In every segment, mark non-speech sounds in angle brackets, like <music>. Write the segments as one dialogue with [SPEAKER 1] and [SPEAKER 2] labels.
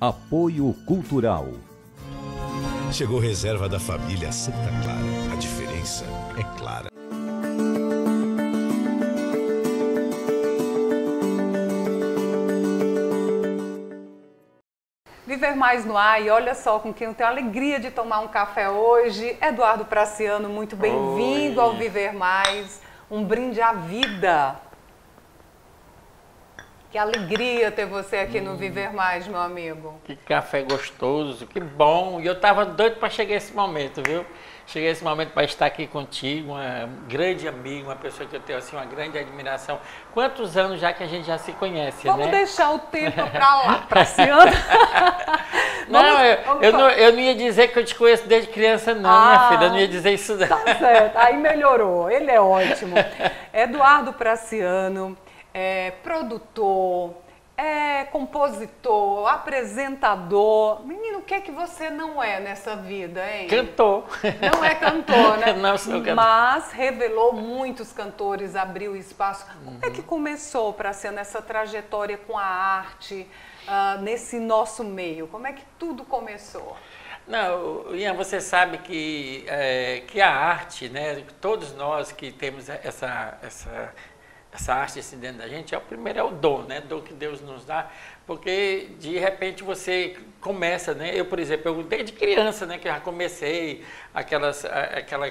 [SPEAKER 1] Apoio Cultural.
[SPEAKER 2] Chegou reserva da família Santa Clara. A diferença é clara.
[SPEAKER 3] Viver Mais no ar e olha só com quem eu tenho a alegria de tomar um café hoje. Eduardo Praciano, muito bem-vindo ao Viver Mais. Um brinde à vida. Que alegria ter você aqui no Viver Mais, meu amigo.
[SPEAKER 4] Que café gostoso, que bom. E eu estava doido para chegar esse momento, viu? Cheguei esse momento para estar aqui contigo, uma grande amiga, uma pessoa que eu tenho assim uma grande admiração. Quantos anos já que a gente já se conhece,
[SPEAKER 3] Vamos
[SPEAKER 4] né?
[SPEAKER 3] deixar o tempo <laughs> para lá, Praciano. <laughs>
[SPEAKER 4] Não,
[SPEAKER 3] Vamos-
[SPEAKER 4] eu,
[SPEAKER 3] vamos
[SPEAKER 4] eu não, eu não ia dizer que eu te conheço desde criança, não,
[SPEAKER 3] Ah.
[SPEAKER 4] minha filha. Eu não ia dizer isso, não.
[SPEAKER 3] Tá certo, aí melhorou. Ele é <laughs> ótimo. Eduardo Praciano é produtor, é compositor, apresentador. Menino, o que é que você não é nessa vida, hein?
[SPEAKER 4] Cantor.
[SPEAKER 3] Não é cantor, né? <laughs>
[SPEAKER 4] Não sou cantor.
[SPEAKER 3] Mas revelou muitos cantores, abriu espaço. Como é que
[SPEAKER 4] Uhum.
[SPEAKER 3] começou, Praciano, essa trajetória com a arte, ah, nesse nosso meio? Como é que tudo começou?
[SPEAKER 4] Não, Ian, você sabe que, é, que a arte, né, todos nós que temos essa, essa, essa arte assim dentro da gente, é o primeiro é o dom, né, dom que Deus nos dá, porque de repente você começa, né, eu por exemplo, eu desde criança, né, que já comecei aquelas, aquela,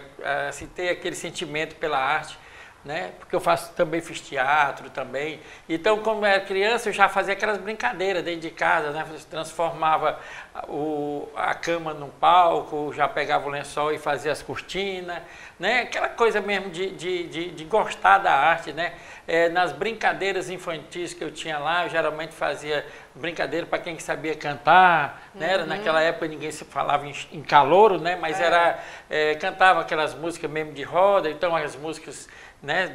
[SPEAKER 4] assim, ter aquele sentimento pela arte, né? Porque eu faço também fiz teatro também. Então, como eu era criança, eu já fazia aquelas brincadeiras dentro de casa, né? Transformava o, a cama num palco, já pegava o lençol e fazia as cortinas, né? Aquela coisa mesmo de, de, de, de gostar da arte, né? Eh, nas brincadeiras infantis que eu tinha lá, eu geralmente fazia brincadeira para quem que sabia cantar, né? Era naquela época ninguém se falava em, em calouro, né? Mas era eh, cantava aquelas músicas mesmo de roda, então as músicas né?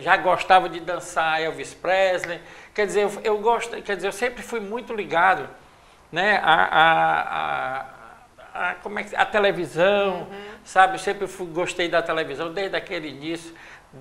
[SPEAKER 4] já gostava de dançar Elvis Presley. Quer dizer, eu, eu gosto, quer dizer, eu sempre fui muito ligado, né? A, a, a, a- como é que, a televisão, sabe? Eu sempre fui, gostei da televisão desde aquele início.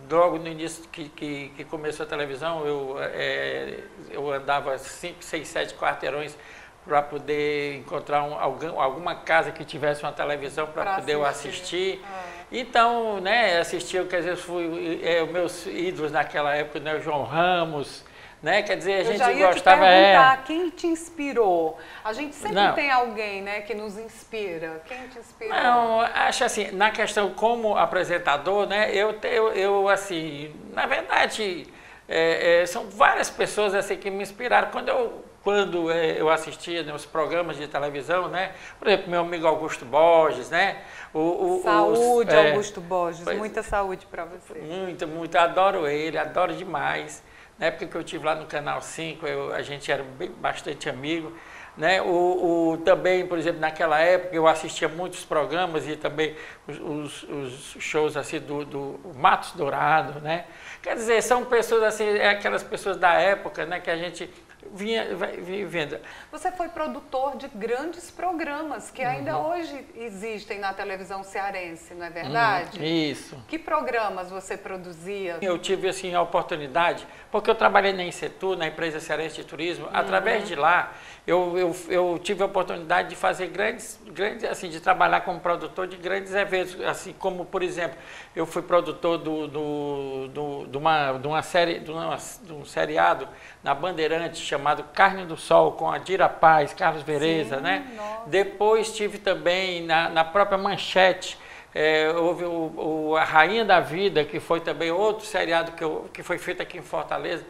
[SPEAKER 4] Logo no início que, que, que começou a televisão, eu, eh, eu andava 5, 6, 7 quarteirões para poder encontrar um, algum, alguma casa que tivesse uma televisão para poder eu
[SPEAKER 3] assistir.
[SPEAKER 4] assistir. Então, né, assistia, quer dizer, fui, é, os meus ídolos naquela época, né, o João Ramos, né, quer dizer, a
[SPEAKER 3] Eu
[SPEAKER 4] gente
[SPEAKER 3] já ia
[SPEAKER 4] gostava,
[SPEAKER 3] te perguntar,
[SPEAKER 4] é,
[SPEAKER 3] quem te inspirou? A gente sempre
[SPEAKER 4] Não.
[SPEAKER 3] tem alguém, né, que nos inspira. Quem te inspirou?
[SPEAKER 4] Não, acho assim, na questão como apresentador, né, eu, eu, eu assim, na verdade, é, é, são várias pessoas assim que me inspiraram. Quando eu, quando é, eu assistia nos programas de televisão, né, por exemplo, meu amigo Augusto Borges, né, o, o- os-
[SPEAKER 3] Saúde,
[SPEAKER 4] é,
[SPEAKER 3] Augusto Borges.
[SPEAKER 4] pois-
[SPEAKER 3] Muita saúde para você.
[SPEAKER 4] Muito, muito. Adoro ele, adoro demais. Na época que eu estive lá no Canal 5, eu- a gente era bem- bastante amigo. Né? O, o- também, por exemplo, naquela época eu assistia muitos programas e também os, os- os shows assim do, do Matos Dourado, né? Quer dizer, são pessoas assim, é aquelas pessoas da época, né, que a gente vinha, vai- vinha vendo.
[SPEAKER 3] Você foi produtor de grandes programas que ainda
[SPEAKER 4] Uhum.
[SPEAKER 3] hoje existem na televisão cearense, não é verdade?
[SPEAKER 4] Isso.
[SPEAKER 3] Que programas você produzia?
[SPEAKER 4] Eu tive assim a oportunidade, porque eu trabalhei na Insetur, na empresa cearense de turismo, através de lá eu, eu, eu tive a oportunidade de fazer grandes, grandes assim, de trabalhar como produtor de grandes eventos, assim como por exemplo, eu fui produtor do, do, do- de, uma, de uma série, de, uma- de um seriado na Bandeirantes chamado Carne do Sol com a Dira Paz, Carlos Vereza, né?
[SPEAKER 3] nossa.
[SPEAKER 4] Depois tive também na, na própria Manchete é, houve o, o A Rainha da Vida, que foi também outro seriado que, eu- que foi feito aqui em Fortaleza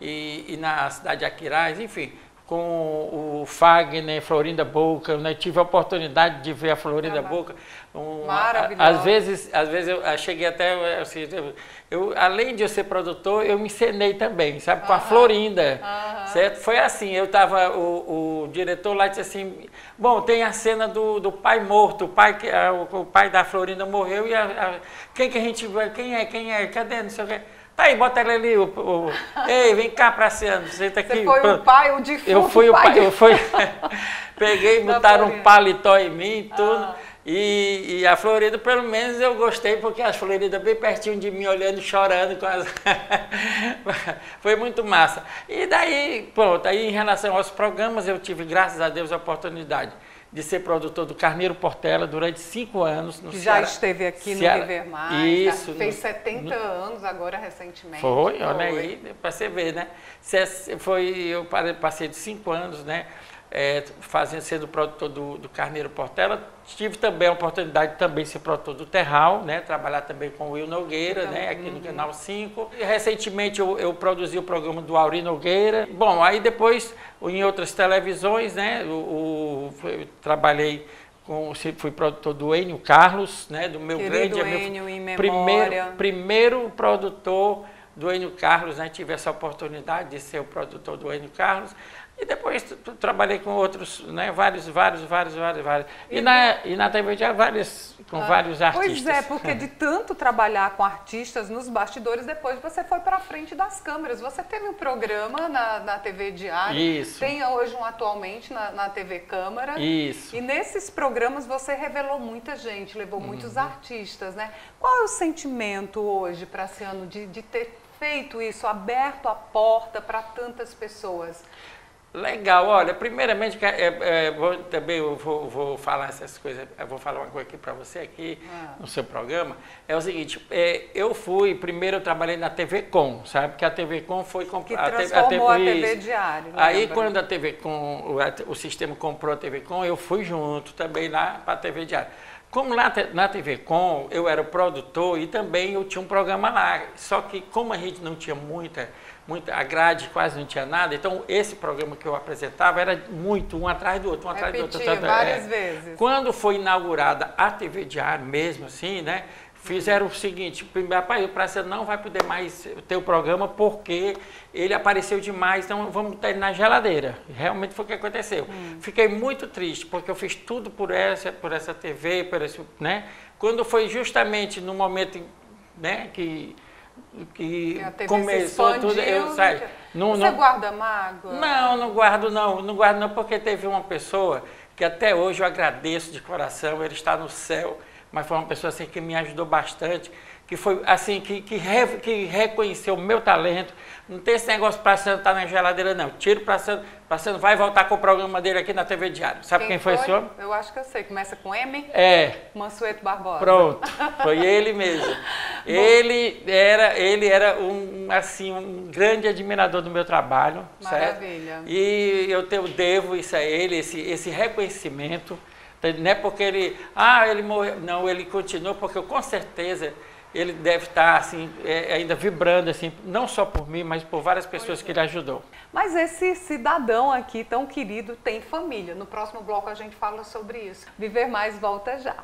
[SPEAKER 4] e, e na cidade de Aquiraz, enfim, com o Fagner, Florinda Boca, né? tive a oportunidade de ver a Florinda
[SPEAKER 3] Traba-
[SPEAKER 4] Boca. um- às vezes, às vezes eu, cheguei até, assim, eu, além de eu ser produtor, eu me encenei também, sabe, com a Florinda, certo? Foi assim, eu estava, o, o diretor lá disse assim, bom, tem a cena do, do pai morto, o pai, que, o, o pai da Florinda morreu e a, a- quem que a gente vai, quem é, quem é, cadê, não sei o quê. Tá aí, bota ele ali, o, o- ei, vem cá, Praciano, senta aqui.
[SPEAKER 3] Você foi o pai, o defunto
[SPEAKER 4] Eu fui o pai,
[SPEAKER 3] de-
[SPEAKER 4] eu fui, <laughs> peguei,
[SPEAKER 3] Da
[SPEAKER 4] botaram
[SPEAKER 3] Florinda.
[SPEAKER 4] um paletó em mim, tudo.
[SPEAKER 3] Ah.
[SPEAKER 4] E, e, a Florida, pelo menos, eu gostei, porque a Florida bem pertinho de mim, olhando, chorando. Com as... <laughs> Foi muito massa. E daí, pronto, aí em relação aos programas, eu tive, graças a Deus, a oportunidade de ser produtor do Carneiro Portela durante cinco anos
[SPEAKER 3] no que Já esteve aqui Ceará. no Viver Mais. Isso. Fez no, 70 no, anos agora, recentemente.
[SPEAKER 4] Foi, foi. olha aí, para você ver, né? Foi, eu passei de cinco anos, né? É, fazendo, sendo produtor do, do, Carneiro Portela. Tive também a oportunidade de também ser produtor do Terral, né? trabalhar também com o Will Nogueira, então, né? aqui uhum. no Canal 5. E, recentemente eu, eu, produzi o programa do Auri Nogueira. Bom, aí depois em outras televisões, né? o, o trabalhei com, fui produtor do Enio Carlos, né? do meu
[SPEAKER 3] Querido
[SPEAKER 4] grande
[SPEAKER 3] Enio,
[SPEAKER 4] meu primeiro, primeiro produtor do Enio Carlos, né? tive essa oportunidade de ser o produtor do Enio Carlos. E depois trabalhei com outros, né, vários, vários, vários, vários, vários. E, na, e na TV já vários, com ah, vários artistas.
[SPEAKER 3] Pois é, porque de <laughs> tanto trabalhar com artistas nos bastidores, depois você foi para frente das câmeras. Você teve um programa na, na TV Diário.
[SPEAKER 4] Isso.
[SPEAKER 3] Tem hoje um atualmente na, na TV Câmara.
[SPEAKER 4] Isso.
[SPEAKER 3] E nesses programas você revelou muita gente, levou uhum. muitos artistas, né? Qual é o sentimento hoje, Praciano, de, de ter feito isso, aberto a porta para tantas pessoas?
[SPEAKER 4] Legal, olha, primeiramente, é, é, vou, também eu vou, vou, falar essas coisas, vou falar uma coisa aqui para você aqui ah. no seu programa, é o seguinte, é, eu fui, primeiro eu trabalhei na TV Com, sabe, que a TV Com foi
[SPEAKER 3] comprada. Que transformou a, TV, a TV Diário.
[SPEAKER 4] Aí quando a TV Com, o, o, sistema comprou a TV Com, eu fui junto também lá para a TV Diário. Como lá na TV Com, eu era produtor e também eu tinha um programa lá, só que como a gente não tinha muita muita, a grade quase não tinha nada, então esse programa que eu apresentava era muito um atrás do outro, um atrás
[SPEAKER 3] Repetia
[SPEAKER 4] do outro.
[SPEAKER 3] várias é. vezes.
[SPEAKER 4] Quando foi inaugurada a TV Diário mesmo, assim, né? Fizeram o seguinte, primeiro, pai, o Praça não vai poder mais ter o programa porque ele apareceu demais, então vamos ter ele na geladeira. Realmente foi o que aconteceu. Hum. Fiquei muito triste, porque eu fiz tudo por essa, por essa TV, por esse, né? Quando foi justamente no momento né, que que começou tudo, eu
[SPEAKER 3] saí. Não, Você não, guarda mágoa?
[SPEAKER 4] Não, não guardo não, não guardo não, porque teve uma pessoa que até hoje eu agradeço de coração, ele está no céu, mas foi uma pessoa assim que me ajudou bastante, que foi assim, que, que, re, que reconheceu o meu talento. Não tem esse negócio para estar tá na geladeira, não. Tiro para Passando, vai voltar com o programa dele aqui na TV Diário. Sabe quem, quem foi, foi esse homem?
[SPEAKER 3] Eu acho que eu sei. Começa com M?
[SPEAKER 4] É.
[SPEAKER 3] Mansueto Barbosa.
[SPEAKER 4] Pronto. Foi <laughs> ele mesmo. Ele era, ele era um, assim, um grande admirador do meu trabalho.
[SPEAKER 3] Maravilha.
[SPEAKER 4] Certo? E eu devo isso a ele, esse, esse reconhecimento. Não é porque ele, ah, ele morreu. Não, ele continuou, porque eu com certeza ele deve estar assim, é, ainda vibrando, assim, não só por mim, mas por várias pessoas que ele ajudou.
[SPEAKER 3] Mas esse cidadão aqui tão querido tem família. No próximo bloco a gente fala sobre isso. Viver Mais volta já.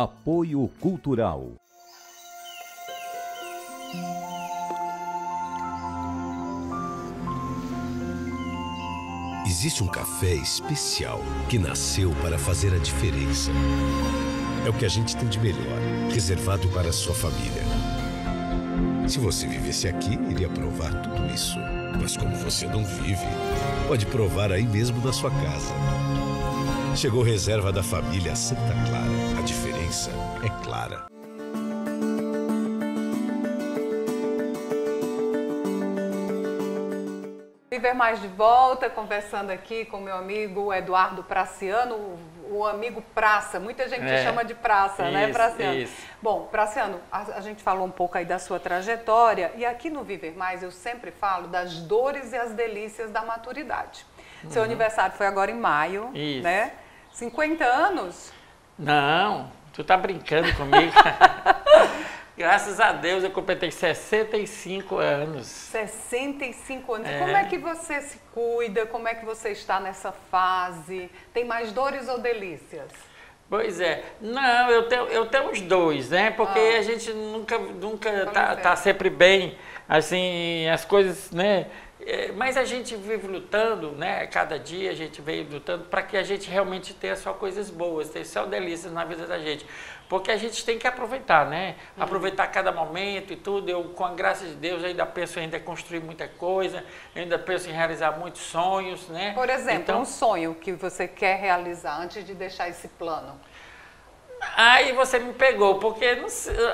[SPEAKER 1] Apoio Cultural
[SPEAKER 2] Existe um café especial que nasceu para fazer a diferença. É o que a gente tem de melhor, reservado para a sua família. Se você vivesse aqui, iria provar tudo isso. Mas como você não vive, pode provar aí mesmo na sua casa. Chegou reserva da família Santa Clara. A diferença é clara.
[SPEAKER 3] Viver Mais de volta, conversando aqui com meu amigo Eduardo Praciano, o, amigo Praça. Muita gente é, chama de Praça, né, isso, né, Praciano? Isso. Bom, Praciano, a, a, gente falou um pouco aí da sua trajetória e aqui no Viver Mais eu sempre falo das dores e as delícias da maturidade. Uhum. Seu aniversário foi agora em maio, isso. né? 50 anos?
[SPEAKER 4] Não, tu tá brincando comigo. <laughs> Graças a Deus eu completei 65 anos.
[SPEAKER 3] 65 anos. É. Como é que você se cuida? Como é que você está nessa fase? Tem mais dores ou delícias?
[SPEAKER 4] Pois é. Não, eu tenho, eu tenho os dois, né? Porque ah. a gente nunca, nunca tá, tá, sempre bem assim, as coisas, né? É, mas a gente vive lutando, né? Cada dia a gente vem lutando para que a gente realmente tenha só coisas boas, tenha só delícias na vida da gente. Porque a gente tem que aproveitar, né? Uhum. Aproveitar cada momento e tudo. Eu, com a graça de Deus, ainda penso em construir muita coisa, ainda penso em realizar muitos sonhos, né?
[SPEAKER 3] Por exemplo, então, um sonho que você quer realizar antes de deixar esse plano.
[SPEAKER 4] Aí você me pegou, porque, não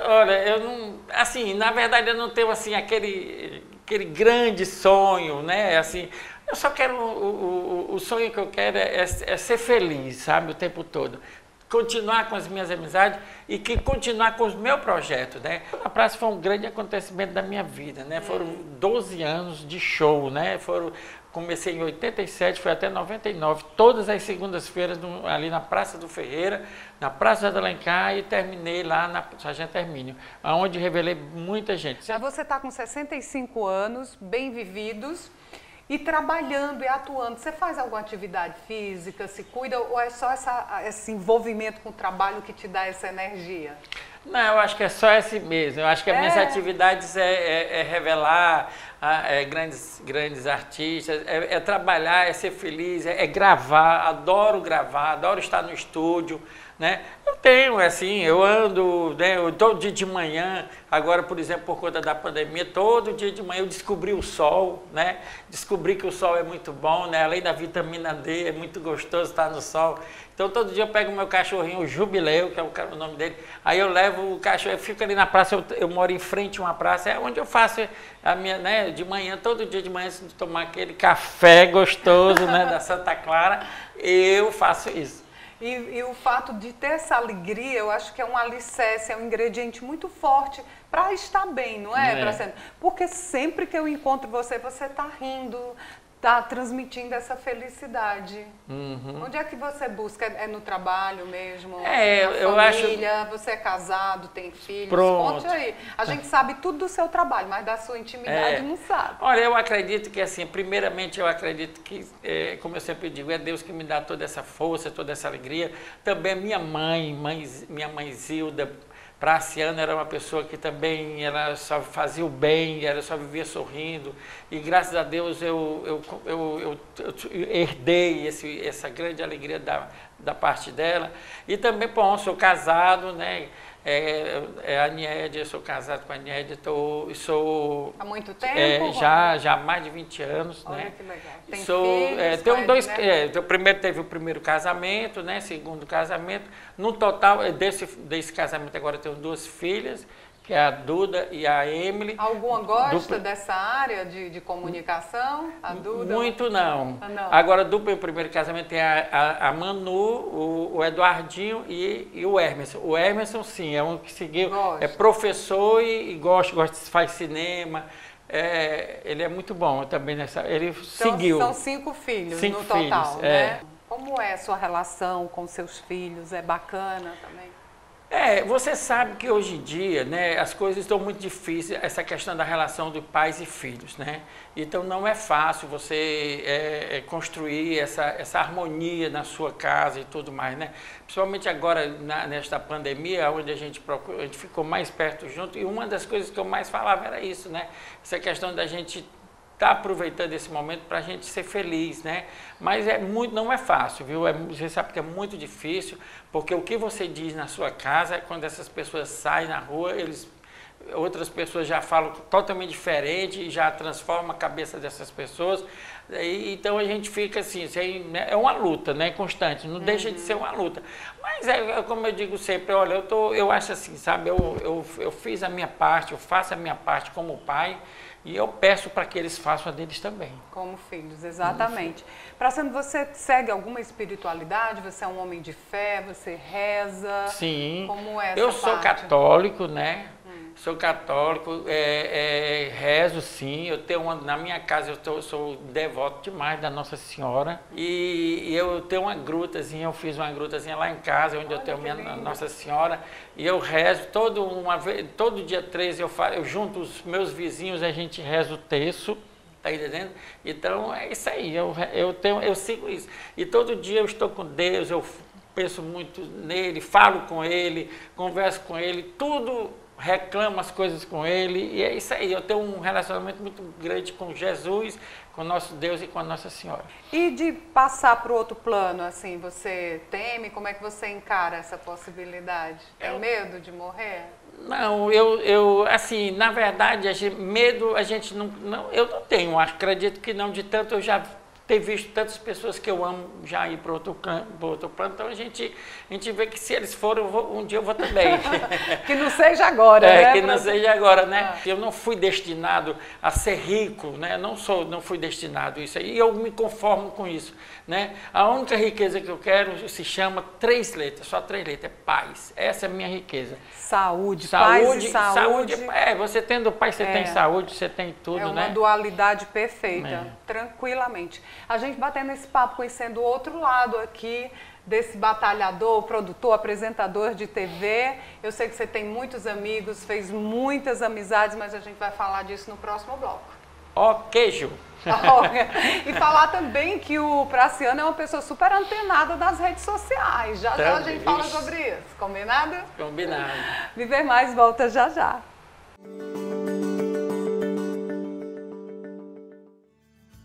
[SPEAKER 4] olha, eu não, assim, na verdade eu não tenho, assim, aquele, aquele grande sonho, né, assim, eu só quero, o, o, o sonho que eu quero é, é, é, ser feliz, sabe, o tempo todo. Continuar com as minhas amizades e que continuar com os meus projetos, né. A praça foi um grande acontecimento da minha vida, né, foram 12 anos de show, né, foram comecei em 87, foi até 99, todas as segundas-feiras ali na Praça do Ferreira, na Praça da Alencar e terminei lá na Sargento Hermínio, onde revelei muita gente.
[SPEAKER 3] Já você está com 65 anos, bem vividos e trabalhando e atuando. Você faz alguma atividade física, se cuida ou é só essa, esse envolvimento com o trabalho que te dá essa energia?
[SPEAKER 4] Não, eu acho que é só esse mesmo. Eu acho que as é. minhas atividades é, é, é revelar é, grandes, grandes artistas, é, é, trabalhar, é ser feliz, é, é, gravar. Adoro gravar, adoro estar no estúdio. Né? Eu tenho, assim, eu ando né, eu, todo dia de manhã, agora, por exemplo, por conta da pandemia, todo dia de manhã eu descobri o sol, né? Descobri que o sol é muito bom, né? Além da vitamina D, é muito gostoso estar no sol. Então, todo dia eu pego o meu cachorrinho, o Jubileu, que é o, nome dele, aí eu levo o cachorro, eu fico ali na praça, eu, eu, moro em frente a uma praça, é onde eu faço a minha, né, de manhã, todo dia de manhã, antes de tomar aquele café gostoso, né, da Santa Clara, eu faço isso.
[SPEAKER 3] E, e, o fato de ter essa alegria, eu acho que é um alicerce, é um ingrediente muito forte para estar bem, não é? é. Porque sempre que eu encontro você, você está rindo, está transmitindo essa felicidade. Uhum. Onde é que você busca? É no trabalho mesmo?
[SPEAKER 4] É,
[SPEAKER 3] na
[SPEAKER 4] eu
[SPEAKER 3] família? Acho... Você é casado, tem filhos?
[SPEAKER 4] Pronto.
[SPEAKER 3] Conte aí. A gente sabe tudo do seu trabalho, mas da sua intimidade é. não sabe.
[SPEAKER 4] Olha, eu acredito que assim, primeiramente eu acredito que, é, como eu sempre digo, é Deus que me dá toda essa força, toda essa alegria. Também minha mãe, mãe minha mãe Zilda, Praciano era uma pessoa que também ela só fazia o bem, ela só vivia sorrindo. E graças a Deus eu, eu, eu, eu, eu herdei esse, essa grande alegria da, da parte dela. E também, bom, sou casado, né? É, é a Niede, eu sou casado com a Niede, tô, sou...
[SPEAKER 3] Há muito tempo?
[SPEAKER 4] É, já, já há mais de 20 anos,
[SPEAKER 3] Olha
[SPEAKER 4] né?
[SPEAKER 3] que legal. Tem
[SPEAKER 4] sou,
[SPEAKER 3] filhos,
[SPEAKER 4] é, tenho dois, né? é, o primeiro teve o primeiro casamento, né? Segundo casamento. No total, é, desse, desse casamento agora tenho duas filhas, que é a Duda e a Emily.
[SPEAKER 3] Alguma gosta dessa área de, de, comunicação? A Duda?
[SPEAKER 4] Muito não. Ah, não. Agora, do meu primeiro casamento tem a, a, a Manu, o, o Eduardinho e, e, o Emerson. O Emerson, sim, é um que seguiu, gosta. é professor e, e gosta, gosta, faz cinema. É, ele é muito bom também nessa. Ele então, seguiu.
[SPEAKER 3] São cinco filhos
[SPEAKER 4] cinco
[SPEAKER 3] no
[SPEAKER 4] filhos,
[SPEAKER 3] total,
[SPEAKER 4] é.
[SPEAKER 3] né? Como é a sua relação com seus filhos? É bacana também?
[SPEAKER 4] É, você sabe que hoje em dia, né, as coisas estão muito difíceis, essa questão da relação de pais e filhos, né? Então não é fácil você é, é, construir essa, essa harmonia na sua casa e tudo mais, né? Principalmente agora na, nesta pandemia, onde a gente, procura, a gente ficou mais perto junto, e uma das coisas que eu mais falava era isso, né? Essa questão da gente está aproveitando esse momento para a gente ser feliz, né? Mas é muito, não é fácil, viu? É, você sabe que é muito difícil, porque o que você diz na sua casa, quando essas pessoas saem na rua, eles outras pessoas já falam totalmente diferente e já transforma a cabeça dessas pessoas. E, então a gente fica assim, sem, né? é uma luta, né? Constante, não uhum. deixa de ser uma luta. Mas é, é, como eu digo sempre, olha, eu, tô, eu acho assim, sabe, eu, eu, eu fiz a minha parte, eu faço a minha parte como pai. E eu peço para que eles façam a deles também.
[SPEAKER 3] Como filhos, exatamente. Para sendo você segue alguma espiritualidade? Você é um homem de fé? Você reza?
[SPEAKER 4] Sim.
[SPEAKER 3] Como é essa
[SPEAKER 4] Eu sou
[SPEAKER 3] parte?
[SPEAKER 4] católico, né? Sou católico, é, é, rezo sim. Eu tenho uma, na minha casa eu tô, sou devoto demais da Nossa Senhora e, e, eu tenho uma grutazinha. Eu fiz uma grutazinha lá em casa onde Olha eu tenho minha lindo. Nossa Senhora e eu rezo todo uma vez, todo dia 13 eu, faço, eu junto os meus vizinhos a gente reza o terço. Tá entendendo? Então é isso aí, eu, eu, tenho, eu sigo isso. E todo dia eu estou com Deus, eu penso muito nele, falo com ele, converso com ele, tudo reclamo as coisas com ele, e é isso aí. Eu tenho um relacionamento muito grande com Jesus, com nosso Deus e com a Nossa Senhora.
[SPEAKER 3] E de passar para o outro plano, assim, você teme? Como é que você encara essa possibilidade? Tem eu... medo de morrer?
[SPEAKER 4] Não, eu, eu assim, na verdade, a gente, medo a gente não, não, eu não tenho, acredito que não, de tanto eu já ter visto tantas pessoas que eu amo já ir para outro, outro plano, então a gente, a gente vê que se eles forem, um dia eu vou também. <laughs>
[SPEAKER 3] que não seja agora,
[SPEAKER 4] é,
[SPEAKER 3] né?
[SPEAKER 4] Que não seja agora, né? Ah. Eu não fui destinado a ser rico, né? Não sou, não fui destinado a isso aí, e eu me conformo com isso, né? A única riqueza que eu quero se chama três letras, só três letras, é paz. Essa é a minha riqueza.
[SPEAKER 3] Saúde, saúde, paz saúde.
[SPEAKER 4] saúde. É, você tendo paz, você é. tem saúde, você tem tudo, né?
[SPEAKER 3] É uma
[SPEAKER 4] né?
[SPEAKER 3] dualidade perfeita, é. tranquilamente a gente batendo esse papo, conhecendo o outro lado aqui desse batalhador, produtor, apresentador de TV. Eu sei que você tem muitos amigos, fez muitas amizades, mas a gente vai falar disso no próximo bloco.
[SPEAKER 4] Ó, queijo! <laughs>
[SPEAKER 3] e falar também que o Praciano é uma pessoa super antenada das redes sociais. Já já a gente fala sobre isso. Combinado?
[SPEAKER 4] Combinado.
[SPEAKER 3] Viver Mais volta já já.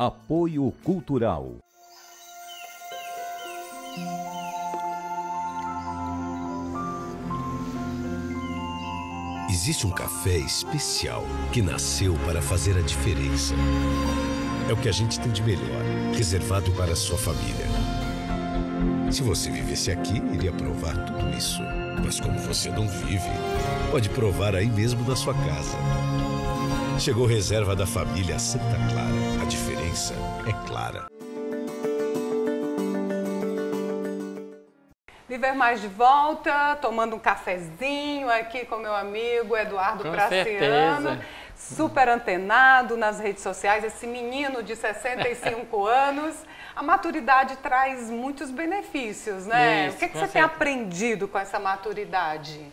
[SPEAKER 1] Apoio Cultural.
[SPEAKER 2] Existe um café especial que nasceu para fazer a diferença. É o que a gente tem de melhor, reservado para a sua família. Se você vivesse aqui, iria provar tudo isso. Mas como você não vive, pode provar aí mesmo na sua casa. Chegou reserva da família Santa Clara. É clara.
[SPEAKER 3] Viver mais de volta, tomando um cafezinho aqui com meu amigo Eduardo com Praciano. Certeza. Super antenado nas redes sociais, esse menino de 65 <laughs> anos. A maturidade traz muitos benefícios, né? Isso, o que, que você certeza. tem aprendido com essa maturidade?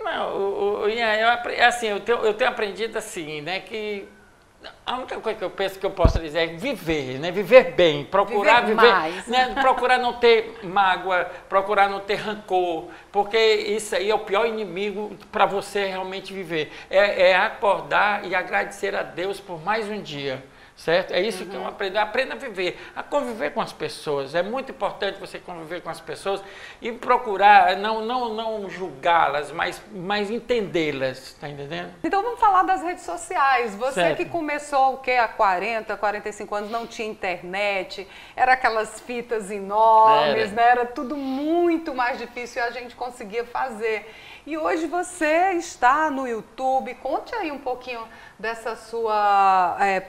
[SPEAKER 4] Não, o, o, eu, assim, eu tenho, eu tenho aprendido assim, né, que a única coisa que eu penso que eu posso dizer é viver, né? Viver bem, procurar viver, viver mais. Né? <laughs> procurar não ter mágoa, procurar não ter rancor, porque isso aí é o pior inimigo para você realmente viver. É, é acordar e agradecer a Deus por mais um dia certo? É isso uhum. que eu aprendo. Aprenda a viver, a conviver com as pessoas. É muito importante você conviver com as pessoas e procurar não, não, não julgá-las, mas, mas entendê-las, está entendendo?
[SPEAKER 3] Então vamos falar das redes sociais. Você certo. que começou o quê? Há 40, 45 anos, não tinha internet, era aquelas fitas enormes, era. né? Era tudo muito mais difícil e a gente conseguia fazer. E hoje você está no YouTube. Conte aí um pouquinho dessa sua é,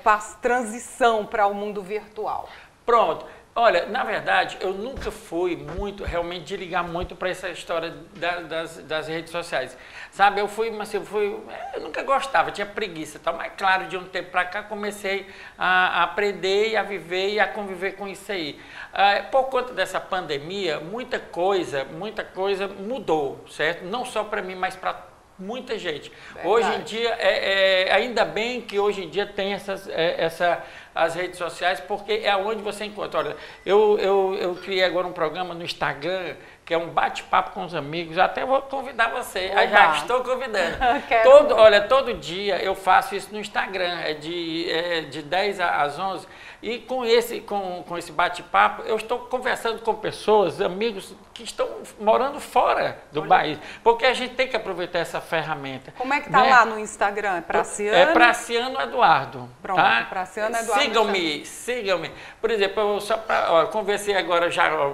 [SPEAKER 3] transição para o mundo virtual.
[SPEAKER 4] Pronto. Olha, na verdade, eu nunca fui muito, realmente, de ligar muito para essa história da, das, das, redes sociais. Sabe, eu fui, mas eu fui, eu nunca gostava, tinha preguiça tal, mas claro, de um tempo para cá comecei a, a, aprender e a viver e a conviver com isso aí. Ah, por conta dessa pandemia, muita coisa, muita coisa mudou, certo? Não só para mim, mas para muita gente. Verdade. Hoje em dia, é, é, ainda bem que hoje em dia tem essas, é, essa, as redes sociais, porque é onde você encontra. Olha, eu, eu, eu criei agora um programa no Instagram, que é um bate-papo com os amigos. Até vou convidar você. Oba. Já estou convidando. <laughs> todo, olha, todo dia eu faço isso no Instagram, é de, é de 10 às 11. E com esse, com, com esse bate-papo, eu estou conversando com pessoas, amigos que estão morando fora do Olha. país. Porque a gente tem que aproveitar essa ferramenta.
[SPEAKER 3] Como é que está né? lá no Instagram? É Praciano?
[SPEAKER 4] É Praciano Eduardo.
[SPEAKER 3] Pronto,
[SPEAKER 4] tá?
[SPEAKER 3] Praciano Eduardo.
[SPEAKER 4] Sigam-me, sigam-me. Por exemplo, eu só pra, ó, conversei agora já ó,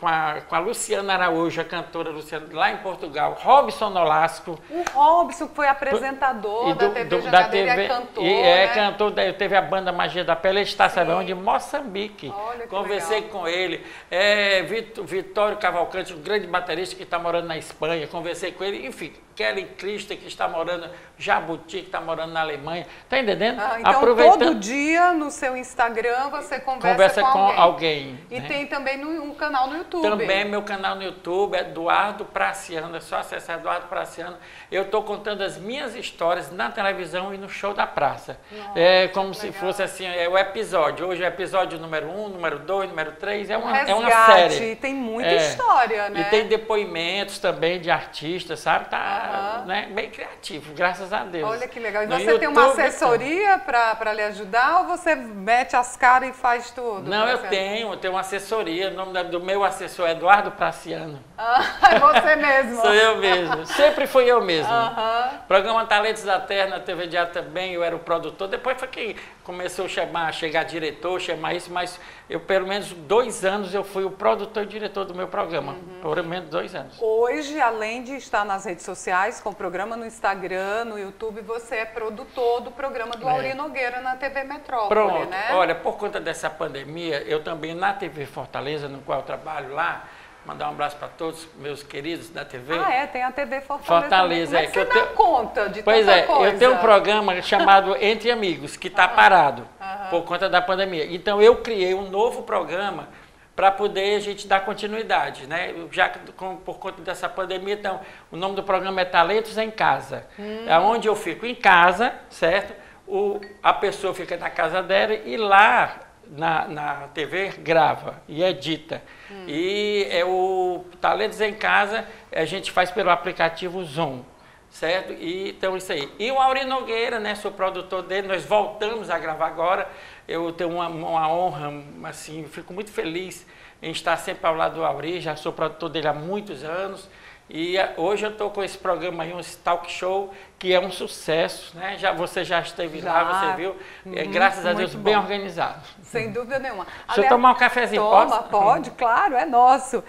[SPEAKER 4] com, a, com a Luciana Araújo, a cantora Luciana, lá em Portugal. Robson Nolasco.
[SPEAKER 3] O Robson foi apresentador do, da TV do, da TV, é cantor. E
[SPEAKER 4] é
[SPEAKER 3] né?
[SPEAKER 4] cantor, teve a banda Magia da Pele, está sabendo Barão de Moçambique.
[SPEAKER 3] Olha,
[SPEAKER 4] Conversei
[SPEAKER 3] legal.
[SPEAKER 4] com ele. É, Vitório Cavalcante, um grande baterista que está morando na Espanha. Conversei com ele. Enfim, Kelly Christa, que está morando, Jabuti, que está morando na Alemanha. Está entendendo?
[SPEAKER 3] Ah, então, Aproveitando... todo dia no seu Instagram você conversa,
[SPEAKER 4] conversa
[SPEAKER 3] com,
[SPEAKER 4] com
[SPEAKER 3] alguém.
[SPEAKER 4] alguém
[SPEAKER 3] e né? tem também no, um canal no YouTube.
[SPEAKER 4] Também meu canal no YouTube, Eduardo Praciano, é só acessar Eduardo Praciano. Eu estou contando as minhas histórias na televisão e no show da praça.
[SPEAKER 3] Nossa,
[SPEAKER 4] é como se
[SPEAKER 3] legal.
[SPEAKER 4] fosse assim, é o episódio. Hoje é episódio número um, número dois, número três. É uma, é uma série.
[SPEAKER 3] tem muita
[SPEAKER 4] É.
[SPEAKER 3] história, né?
[SPEAKER 4] E tem depoimentos também de artistas, sabe? Tá
[SPEAKER 3] Aham.
[SPEAKER 4] né, bem criativo, graças a Deus.
[SPEAKER 3] Olha que legal. E
[SPEAKER 4] No
[SPEAKER 3] você tem uma
[SPEAKER 4] YouTube,
[SPEAKER 3] assessoria para lhe ajudar ou você mete as caras e faz tudo?
[SPEAKER 4] Não, eu tenho, eu tenho uma assessoria. O nome do meu assessor é Eduardo Praciano.
[SPEAKER 3] Ah, <laughs> é você mesmo.
[SPEAKER 4] Sou eu mesmo. Sempre fui eu mesmo.
[SPEAKER 3] Aham.
[SPEAKER 4] Programa Talentos da Terra na TV Diário também, eu era o produtor. Depois foi que começou a chamar, chegar diretor, chamar isso, mas eu pelo menos dois anos eu fui o produtor e diretor do meu programa.
[SPEAKER 3] Uhum.
[SPEAKER 4] Pelo menos dois anos.
[SPEAKER 3] Hoje, além de estar nas redes sociais, com o programa no Instagram, no YouTube, você é produtor do programa do
[SPEAKER 4] É.
[SPEAKER 3] Auri Nogueira na TV Metrópole,
[SPEAKER 4] Pronto.
[SPEAKER 3] né?
[SPEAKER 4] Olha, por conta dessa pandemia, eu também na TV Fortaleza, no qual eu trabalho lá, mandar um abraço para todos meus queridos da TV.
[SPEAKER 3] Ah, é, tem a TV Fortaleza.
[SPEAKER 4] Fortaleza, é, que
[SPEAKER 3] é
[SPEAKER 4] eu
[SPEAKER 3] você dá
[SPEAKER 4] tenho-
[SPEAKER 3] conta de
[SPEAKER 4] Pois
[SPEAKER 3] tanta
[SPEAKER 4] é,
[SPEAKER 3] coisa?
[SPEAKER 4] eu tenho um programa chamado <laughs> Entre Amigos, que está parado por conta da pandemia. Então eu criei um novo programa para poder a gente dar continuidade, né? Já que com- por conta dessa pandemia, então, o nome do programa é Talentos em Casa. É onde eu fico em casa, certo? O, a pessoa fica na casa dela e lá na, na TV grava e edita. E é o Talentos em Casa a gente faz pelo aplicativo Zoom. Certo? E, então, isso aí. E o Auri Nogueira, né? Sou produtor dele, nós voltamos a gravar agora. Eu tenho uma, uma honra, assim, fico muito feliz em estar sempre ao lado do Auri, já sou produtor dele há muitos anos. E eh, hoje eu estou com esse programa aí, um talk show, que é um sucesso, né? Já, você já esteve
[SPEAKER 3] Já.
[SPEAKER 4] lá, você viu. É,
[SPEAKER 3] Muito,
[SPEAKER 4] graças a Deus,
[SPEAKER 3] muito
[SPEAKER 4] bem
[SPEAKER 3] bom.
[SPEAKER 4] organizado.
[SPEAKER 3] Sem dúvida nenhuma. <laughs>
[SPEAKER 4] Deixa eu tomar um cafezinho,
[SPEAKER 3] Toma,
[SPEAKER 4] posso?
[SPEAKER 3] pode, claro, é nosso.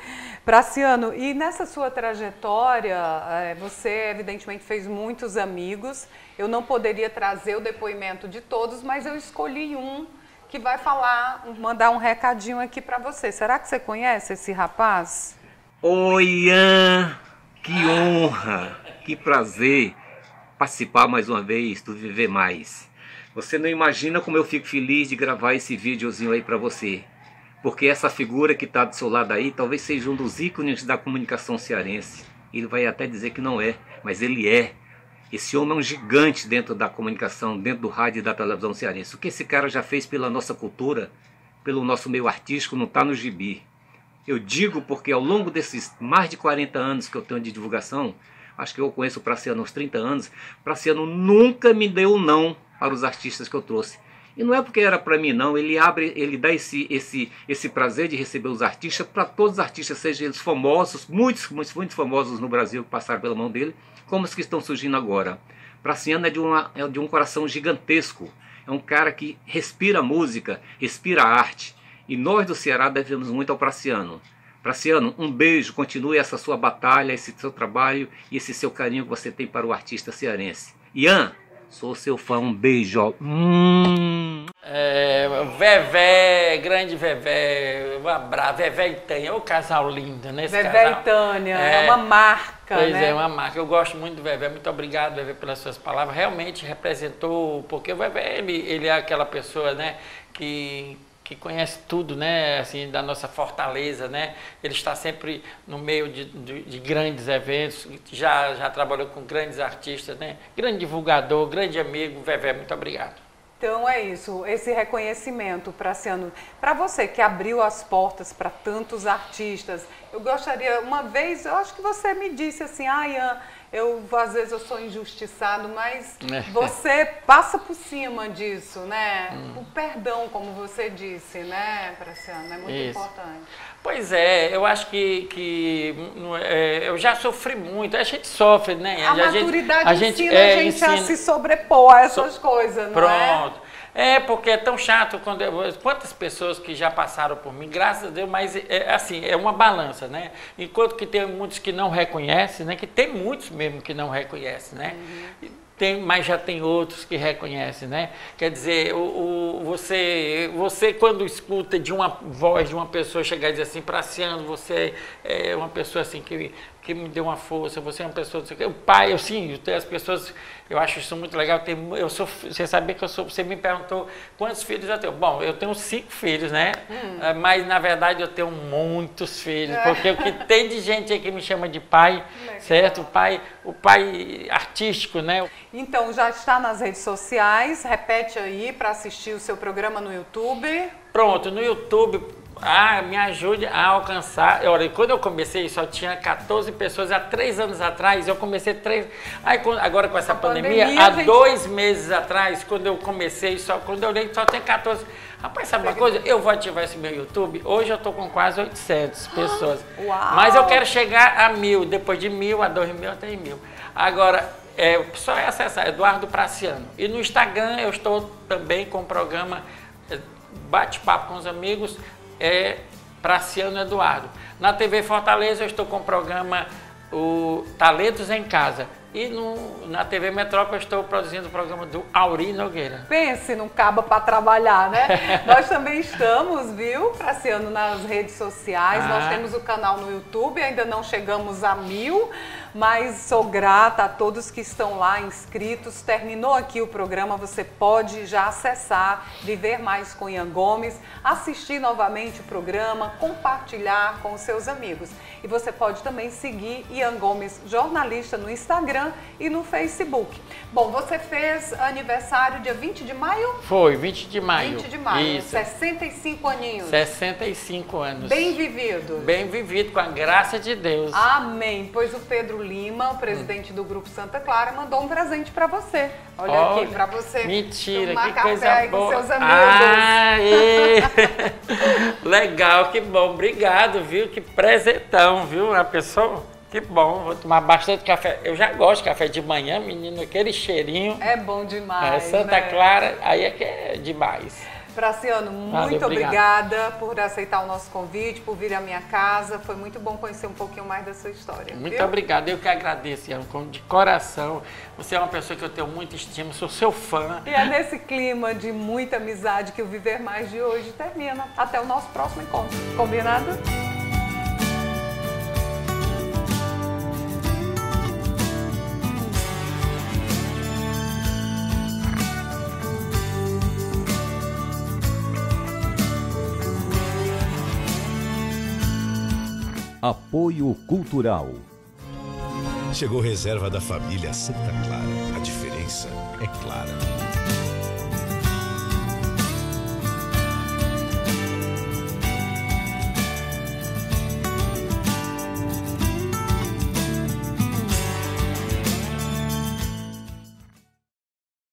[SPEAKER 3] Praciano, e nessa sua trajetória, eh, você evidentemente fez muitos amigos. Eu não poderia trazer o depoimento de todos, mas eu escolhi um que vai falar, mandar um recadinho aqui para você. Será que você conhece esse rapaz?
[SPEAKER 5] Oi, Ian! Que honra, que prazer participar mais uma vez do Viver Mais. Você não imagina como eu fico feliz de gravar esse videozinho aí para você. Porque essa figura que está do seu lado aí talvez seja um dos ícones da comunicação cearense. Ele vai até dizer que não é, mas ele é. Esse homem é um gigante dentro da comunicação, dentro do rádio e da televisão cearense. O que esse cara já fez pela nossa cultura, pelo nosso meio artístico, não está no gibi. Eu digo porque ao longo desses mais de 40 anos que eu tenho de divulgação, acho que eu conheço o Praciano uns 30 anos, Praciano nunca me deu não para os artistas que eu trouxe. E não é porque era para mim não, ele abre, ele dá esse esse esse prazer de receber os artistas para todos os artistas, sejam eles famosos, muitos, muitos, muitos famosos no Brasil que passaram pela mão dele, como os que estão surgindo agora. Praciano é de, uma, é de um coração gigantesco. É um cara que respira música, respira arte. E nós do Ceará devemos muito ao Praciano. Praciano, um beijo, continue essa sua batalha, esse seu trabalho e esse seu carinho que você tem para o artista cearense. Ian, sou seu fã, um beijo. ó. Hum.
[SPEAKER 4] É, Vevé, grande Vevé, um abraço, Vevé e Tânia, o casal lindo, né? esse
[SPEAKER 3] Vevé
[SPEAKER 4] casal.
[SPEAKER 3] e Tânia, é, uma marca,
[SPEAKER 4] Pois
[SPEAKER 3] né?
[SPEAKER 4] é, uma marca. Eu gosto muito do Vevé, muito obrigado, Vevé, pelas suas palavras. Realmente representou, porque o Vevé, ele, ele é aquela pessoa, né, que, que conhece tudo, né, assim, da nossa fortaleza, né? Ele está sempre no meio de, de, de grandes eventos, já, já trabalhou com grandes artistas, né? Grande divulgador, grande amigo, Vevé, muito obrigado.
[SPEAKER 3] Então é isso, esse reconhecimento, Praciano. Para você que abriu as portas para tantos artistas, eu gostaria, uma vez, eu acho que você me disse assim, ah, Ian, eu às vezes eu sou injustiçado, mas
[SPEAKER 4] É.
[SPEAKER 3] você passa por cima disso, né?
[SPEAKER 4] Hum.
[SPEAKER 3] O perdão, como você disse, né, Praciano, é muito
[SPEAKER 4] Isso.
[SPEAKER 3] importante.
[SPEAKER 4] Pois é, eu acho que, que não é, eu já sofri muito, a gente sofre, né?
[SPEAKER 3] A,
[SPEAKER 4] gente-
[SPEAKER 3] maturidade ensina
[SPEAKER 4] é,
[SPEAKER 3] a gente a
[SPEAKER 4] ensina.
[SPEAKER 3] se sobrepor a essas coisas, não é?
[SPEAKER 4] Pronto. É, porque é tão chato quando eu- quantas pessoas que já passaram por mim, graças a Deus, mas é assim, é uma balança, né? Enquanto que tem muitos que não reconhecem, né? Que tem muitos mesmo que não reconhecem, né? E Tem, mas já tem outros que reconhecem, né? Quer dizer, o, o- você, você quando escuta de uma voz de uma pessoa chegar e dizer assim, Praciano, você é uma pessoa assim que que me deu uma força, você é uma pessoa, o pai, eu sim, as pessoas, eu acho isso muito legal, eu sou, você sabia que eu sou, você me perguntou quantos filhos eu tenho. Bom, eu tenho cinco filhos, né? Hum. Ah, mas na verdade eu tenho muitos filhos, é. porque o que tem de gente aí que me chama de pai, legal. certo? O pai, o pai artístico, né?
[SPEAKER 3] Então, já está nas redes sociais, repete aí para assistir o seu programa no YouTube.
[SPEAKER 4] Pronto, no YouTube, ah, me ajude a alcançar. Olha, quando eu comecei, só tinha 14 pessoas. Há três anos atrás, eu comecei três. Aí, agora com essa pandemia, pandemia, há gente... dois meses atrás, quando eu comecei, só quando eu olhei, só tem 14. Rapaz, sabe uma coisa? Eu vou ativar esse meu YouTube. Hoje eu estou com quase 800 pessoas.
[SPEAKER 3] Uau.
[SPEAKER 4] Mas eu quero chegar a mil. Depois de mil, a dois mil, até mil. Agora, é, só é acessar Eduardo Praciano. E no Instagram eu estou também com o programa é, Bate-Papo com os Amigos é Praciano Eduardo. Na TV Fortaleza eu estou com o programa o Talentos em Casa. E no, na TV Metrópole eu estou produzindo o programa do Auri Nogueira.
[SPEAKER 3] Pense não caba para trabalhar, né? <laughs> Nós também estamos, viu, Praciano, nas redes sociais. Ah. Nós temos o canal no YouTube, ainda não chegamos a mil, mas sou grata a todos que estão lá inscritos. Terminou aqui o programa, você pode já acessar, viver mais com Ian Gomes, assistir novamente o programa, compartilhar com os seus amigos. E você pode também seguir Ian Gomes, jornalista, no Instagram e no Facebook. Bom, você fez aniversário dia 20 de maio?
[SPEAKER 4] Foi, 20 de maio.
[SPEAKER 3] 20 de maio, Isso. 65 aninhos.
[SPEAKER 4] 65 anos.
[SPEAKER 3] Bem vivido.
[SPEAKER 4] Bem vivido, com a graça de Deus.
[SPEAKER 3] Amém. Pois o Pedro Lima, o presidente hum. do Grupo Santa Clara, mandou um presente para você. Olha, Olha aqui, para você.
[SPEAKER 4] Mentira, que coisa boa. com seus amigos. Ah, <laughs> Legal, que bom. Obrigado, viu? Que presentão viu? A pessoa, que bom, vou tomar bastante café. Eu já gosto de café de manhã, menino, aquele cheirinho.
[SPEAKER 3] É bom demais.
[SPEAKER 4] É, Santa
[SPEAKER 3] né?
[SPEAKER 4] Clara, aí é que é demais.
[SPEAKER 3] Praciano, muito Valeu, obrigada por aceitar o nosso convite, por vir à minha casa. Foi muito bom conhecer um pouquinho mais da sua história.
[SPEAKER 4] Muito
[SPEAKER 3] viu?
[SPEAKER 4] obrigado, eu que agradeço, Ian, de coração. Você é uma pessoa que eu tenho muito estima, sou seu fã.
[SPEAKER 3] E é nesse clima de muita amizade que o Viver Mais de hoje termina. Até o nosso próximo encontro. Combinado?
[SPEAKER 1] Apoio Cultural.
[SPEAKER 2] Chegou reserva da família Santa Clara. A diferença é clara.